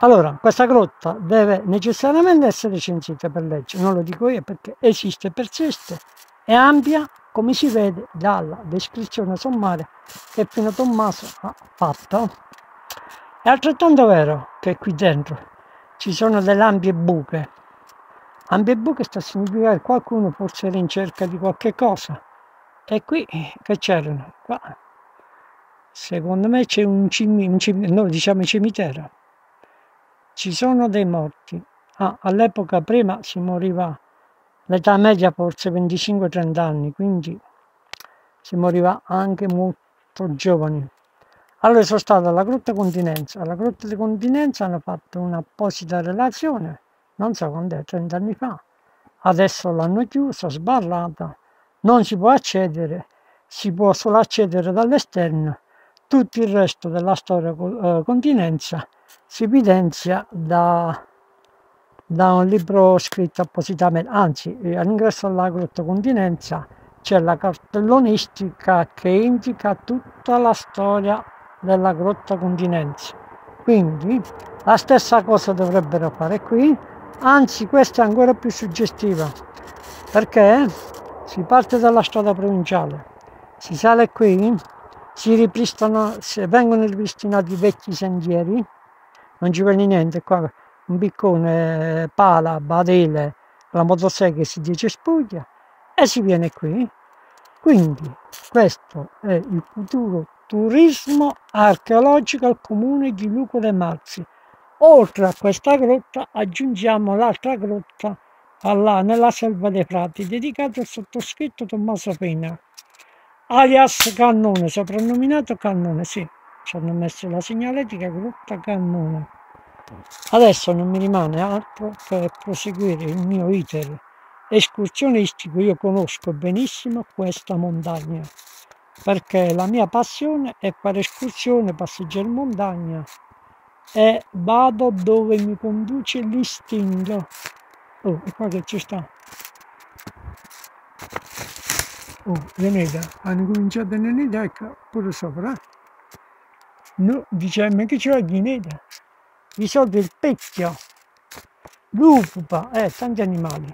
Allora, questa grotta deve necessariamente essere censita per legge, non lo dico io perché esiste, persiste, è ampia, come si vede dalla descrizione sommaria che Pino Tommaso ha fatto. È altrettanto vero che qui dentro ci sono delle ampie buche. Ampie buche sta a significare che qualcuno forse era in cerca di qualche cosa. E qui che c'erano? Qua secondo me c'è un cimitero, no, diciamo cimitero ci sono dei morti. Ah, all'epoca prima si moriva, l'età media forse 25-30 anni, quindi si moriva anche molto giovani. Allora sono stato alla Grotta Continenza. Alla Grotta di Continenza hanno fatto un'apposita relazione, non so quando è, 30 anni fa. Adesso l'hanno chiusa, sbarrata, non si può accedere, si può solo accedere dall'esterno. Tutto il resto della storia eh, continenza si evidenzia da, da un libro scritto appositamente, anzi all'ingresso alla Grotta Continenza c'è la cartellonistica che indica tutta la storia della Grotta Continenza. Quindi la stessa cosa dovrebbero fare qui, anzi questa è ancora più suggestiva, perché si parte dalla strada provinciale, si sale qui, si vengono ripristinati vecchi sentieri, non ci vede niente qua un piccone pala badele la motosega si dice spuglia e si viene qui. Quindi questo è il futuro turismo archeologico al comune di Luco de Marzi. Oltre a questa grotta aggiungiamo l'altra grotta alla, nella selva dei frati dedicata al sottoscritto Tommaso Pena alias Cannone soprannominato Cannone sì ci hanno messo la segnaletica grotta cannone adesso non mi rimane altro che proseguire il mio iter. Escursionistico io conosco benissimo questa montagna perché la mia passione è fare escursione passeggiare in montagna e vado dove mi conduce l'istinto. Oh e qua che ci sta? Oh venete hanno cominciato a venire ecco pure sopra No, diciamo che c'è la ghineta. Di solito il pecchio, l'upupa, eh, tanti animali.